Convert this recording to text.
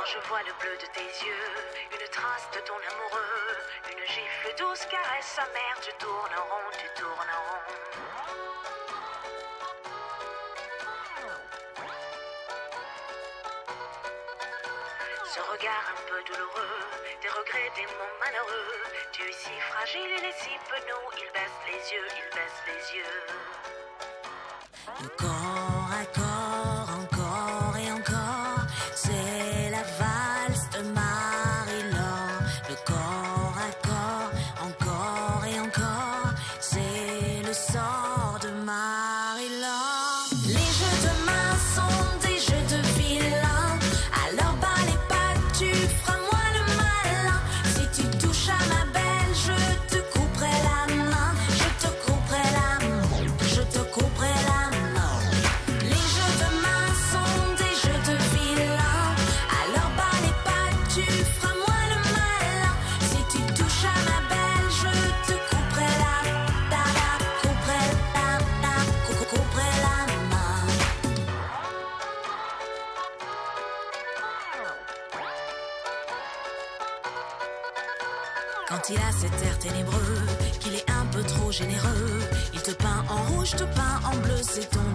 Quand je vois le bleu de tes yeux, une trace de ton amoureux, une gifle douce caresse amère, tu tournes rond, tu tournes rond. Ce regard un peu douloureux, des regrets, des mots malheureux. Tu es si fragile, il est si penaud, il baisse les yeux, il baisse les yeux. Quand il a cet air ténébreux, qu'il est un peu trop généreux, il te peint en rouge, te peint en bleu, c'est ton